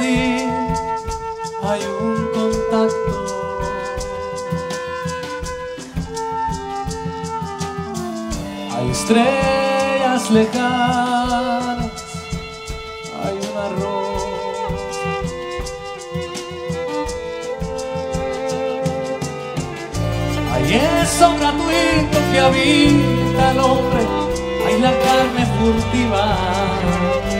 hay un contacto. Hay estrellas lejanas, hay un arroz. Hay eso gratuito que habita el hombre, hay la carne furtiva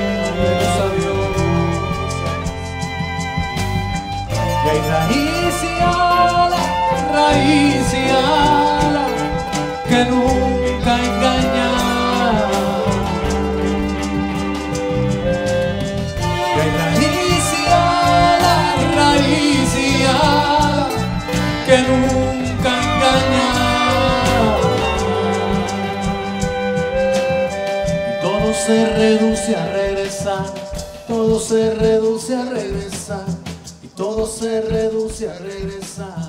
nunca engaña. Y todo se reduce a regresar, todo se reduce a regresar, y todo se reduce a regresar.